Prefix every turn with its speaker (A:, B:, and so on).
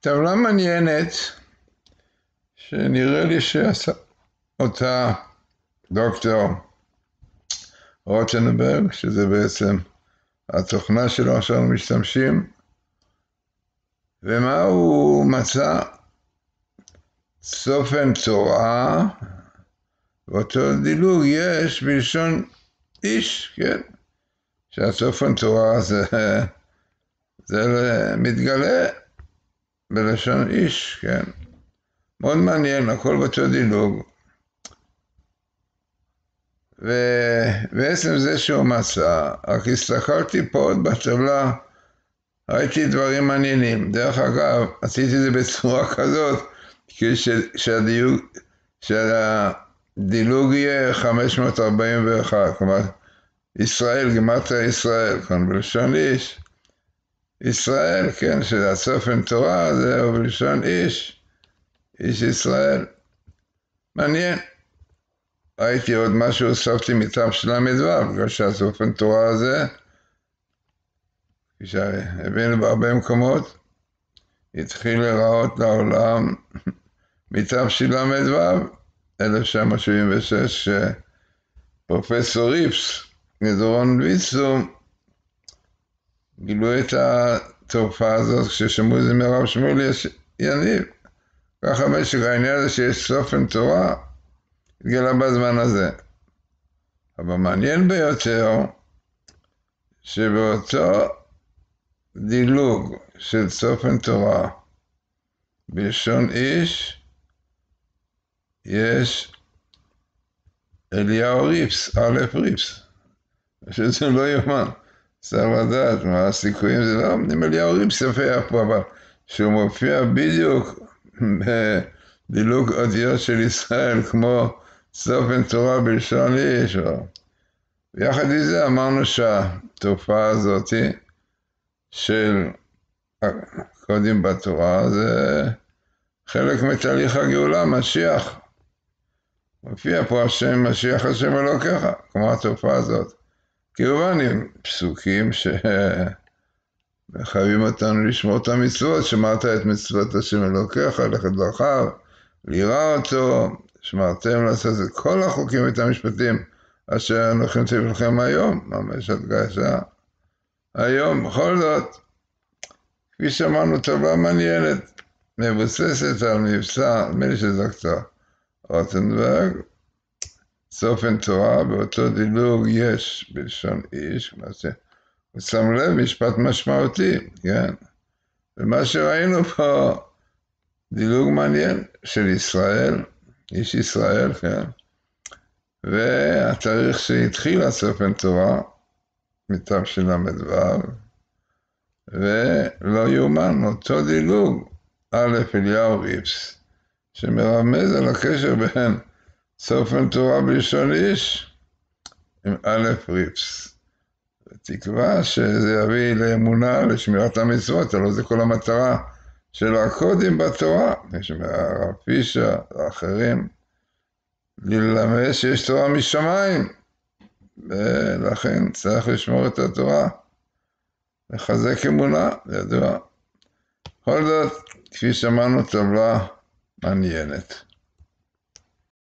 A: טבלה מעניינת, שנראה לי שעשה אותה דוקטור רוטנברג, שזה בעצם התוכנה שלו עכשיו משתמשים, ומה הוא מצא? צופן תורה, ואותו דילוג יש בלשון איש, כן? שהצופן תורה זה, זה מתגלה בלשון איש, כן? מאוד מעניין, הכל באותו דילוג. ובעצם זה שהוא מצא, רק הסתכלתי פה עוד בטבלה, ראיתי דברים מעניינים. דרך אגב, עשיתי את זה בצורה כזאת, שהדיוג, שהדילוג יהיה 541, כלומר, ישראל, גימטריה ישראל, כאן בלשון איש. ישראל, כן, שזה הצופן תורה, זהו בלשון איש, איש ישראל. מעניין. ראיתי עוד משהו, הוספתי מטעם של ל"ו, בגלל שהצופן תורה הזה, כפי שהבאנו בהרבה מקומות, התחיל להיראות לעולם מטעם של ל"ו, 1976, שפרופסור ריפס, מדורון ויצו, גילו את התופעה הזאת כששמעו את זה מרב שמואל יניב. ככה משק העניין הזה שיש צופן תורה, התגלה בזמן הזה. אבל מעניין ביותר, שבאותו דילוג של צופן תורה בלשון איש, יש אליהו ריפס, א' ריפס, שזה לא יאומן. צריך לדעת מה הסיכויים, זה לא אם אליהו ריפס יופיע פה, אבל שהוא מופיע בדיוק בדילוג אותיות של ישראל, כמו צופן תורה בלשון איש. ויחד עם זה אמרנו שהתופעה הזאת של הקודים בתורה זה חלק מתהליך הגאולה, משיח. מופיע פה השם, משיח השם אלוקיך, כמו התופעה הזאת. כמובן עם פסוקים שמחייבים אותנו לשמור את המצוות, שמרת את מצוות השם אלוקיך, ללכת דרכיו, ליראה אותו, שמרתם לעשות את כל החוקים ואת המשפטים אשר אנוכי מצווה לכם היום, ממש הדגשה. היום, בכל זאת, כפי שאמרנו, טובה מעניינת, מבוססת על מבצע, נדמה לי שזה דוקטור רוטנברג, צופן תורה, באותו דילוג יש בלשון איש. הוא שם לב, משפט משמעותי, כן? ומה שראינו פה, דילוג מעניין של ישראל, איש ישראל, כן? והתאריך שהתחיל הסופן תורה, מתשל"ו, ולא יאומן, אותו דילוג, א' אליהו ריפס, שמרמז על הקשר בין סופן תורה בלשון איש עם א' ריפס. תקווה שזה יביא לאמונה, לשמירת המצוות, הלוא זה כל המטרה של הקודים בתורה, יש מהרב פישר ואחרים, ללמד שיש תורה משמיים, ולכן צריך לשמור את התורה, לחזק אמונה, ידוע. בכל זאת, כפי שאמרנו, טבלה מעניינת.